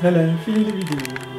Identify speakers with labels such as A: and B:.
A: Voilà, fini la vidéo.